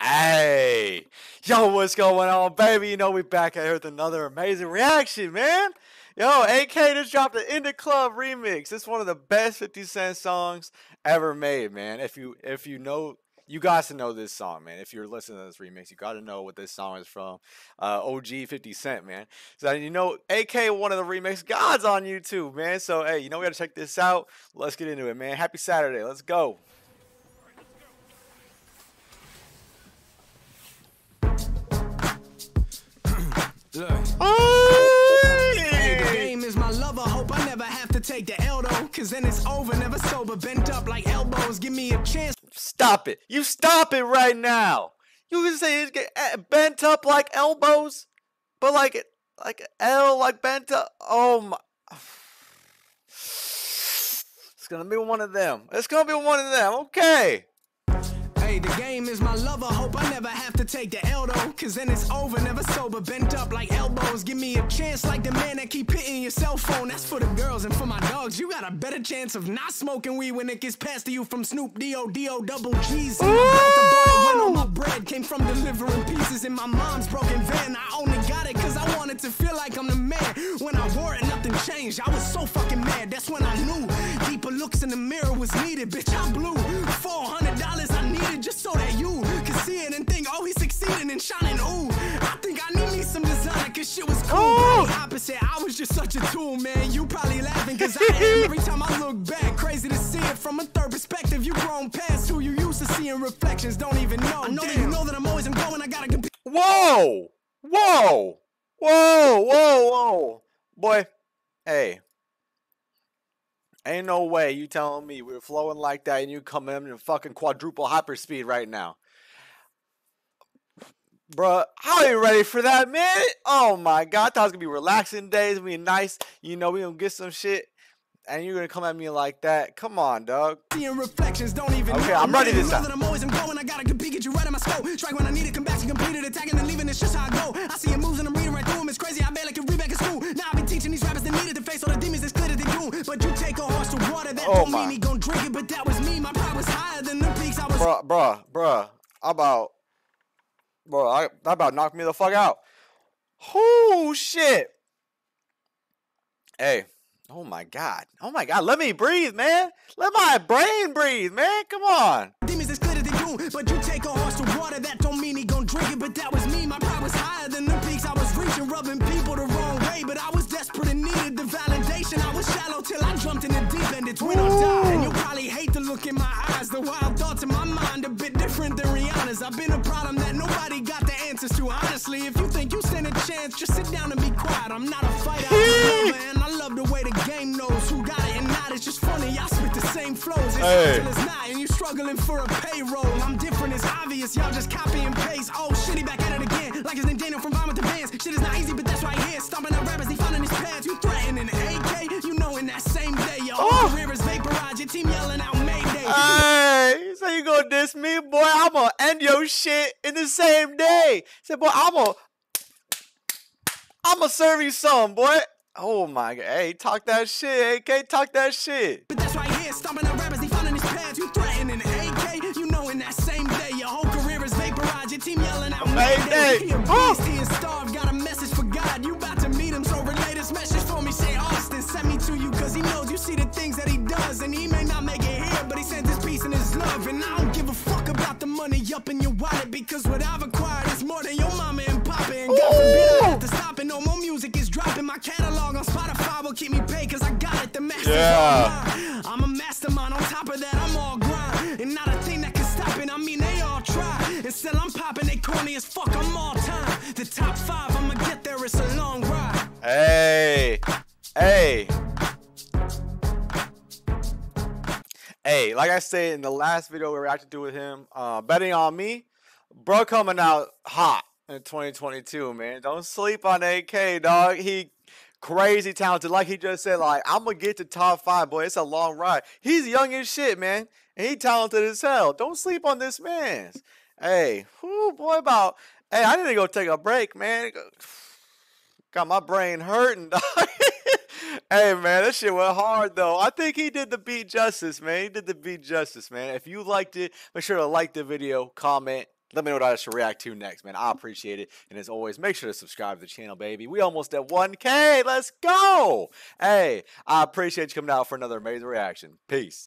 Hey, yo, what's going on, baby? You know we back here with another amazing reaction, man. Yo, AK just dropped an In the Club remix. It's one of the best 50 Cent songs ever made, man. If you if you know, you got to know this song, man. If you're listening to this remix, you got to know what this song is from. Uh, OG 50 Cent, man. So you know, AK one of the remix gods on YouTube, man. So hey, you know we gotta check this out. Let's get into it, man. Happy Saturday. Let's go. Hey, game is my lover. Hope I never have to take the L though. Cause then it's over, never sober. Bent up like elbows. Give me a chance. Stop it. You stop it right now. You can say it's get eh, bent up like elbows, but like it, like L like bent up. Oh my. It's gonna be one of them. It's gonna be one of them. Okay. Hey, the game is my lover. Hope I never have to take the L though. Cause then it's over, never sober. Bent up like elbows. Give me a chance like the man that keep hitting your cell phone. That's for the girls and for my dogs. You got a better chance of not smoking weed when it gets passed to you from Snoop D-O D-O double G's. And I when all my bread came from delivering pieces in my mom's broken van. I only got it cause I wanted to feel like I'm the man. When I wore it, nothing changed. I was so fucking mad. That's when I knew deeper looks in the mirror was needed. Bitch, I blew $400 cause shit was cool. Ooh. The opposite, I was just such a tool, man. You probably laughing cause I am every time I look back. Crazy to see it from a third perspective. You grown past who you used to see in reflections. Don't even know. I know that you know that I'm always I'm going. I gotta compete. Whoa! Whoa! Whoa! Whoa! Whoa! Boy, hey. Ain't no way you telling me we're flowing like that and you come in in fucking quadruple hyperspeed right now. Bruh, I ain't ready for that, man. Oh my god, I thought it was gonna be relaxing days, gonna be nice. You know, we gonna get some shit. And you're gonna come at me like that. Come on, dog. Seeing reflections, don't even Okay. I'm ready this time. I'm always going. I gotta compete, get you right in my scope. Strike when I need it, come back to complete it, attacking and leaving. It's just how I go. I see your moves and I'm reading right through them. It's crazy. I barely can read back in school. Now I've been teaching these rappers they needed to face all the demons that's clear that they do. But you take a horse to water, that Oh don't my. mean he gon' drink it. But that was me. My pride was higher than the peaks. I was Bruh, bruh, bruh. About, bruh, I, that about knocked me the fuck out. Oh shit. Hey, oh my god, oh my god, let me breathe, man. Let my brain breathe, man. Come on. demons clear that they. But you take a horse to water, that don't mean he drink it. But that was me. My pride was higher than the peaks. I was reaching, rubbing people the wrong way. But I was desperate and needed the validation. I was shallow till I jumped in the deep end. It's or die. Look in my eyes. The wild thoughts in my mind a bit different than Rihanna's. I've been a problem that nobody got the answers to. Honestly, if you think you stand a chance, just sit down and be quiet. I'm not a fighter, I'm a lover, and I love the way the game knows who got it and not. It's just funny, y'all spit the same flows. It's Hey. it's not, and you struggling for a payroll. I'm different, it's obvious. Y'all just copy and paste. Oh, shit, back at it again. Like his name Daniel from with the bands. Shit is not easy, but that's right here. Stomping out rappers, he finding his pads. You threatening AK, you know in that same day. Your Oh. career is vaporized. Your team yelling out Mayday. Hey, so you gonna diss me, boy? I'm gonna end your shit in the same day. Say, boy, I'm gonna, I'm gonna serve you some, boy. Oh my god, hey, talk that shit, AK, talk that shit. But that's right here, stomping out rappers, he finding his pads. You threatening AK, you know in that same day. Your whole career is vaporized. Your team yelling out Mayday. He a beast, he is starved. Got a message for God. You about to meet him, so relay this message for me. Say Austin, send me to you, cause he knows you see the things that he does. And he My catalog on Spotify will keep me paid, cause I got it. The master's Yeah. I'm a mastermind. On top of that, I'm all grind. And not a thing that can stop it. I mean, they all try. And still I'm popping. They corny as fuck. I'm all time. The top five, I'ma get there. It's a long ride. Hey, hey, hey. Like I said in the last video we reacted to with him, uh, betting on me, bro, coming out hot in 2022, man. Don't sleep on AK, dog. He crazy talented. Like he just said, like I'm gonna get to top five, boy. It's a long ride. He's young as shit, man, and he talented as hell. Don't sleep on this man. Hey, whoo, boy, about. Hey, I need to go take a break, man. Got my brain hurting, dog. hey man, that shit went hard though. I think he did the beat justice, man. He did the beat justice, man. If you liked it, make sure to like the video, comment, Let me know what I should react to next, man. I appreciate it. And as always, make sure to subscribe to the channel, baby. We almost at 1K. Let's go. Hey, I appreciate you coming out for another amazing reaction. Peace.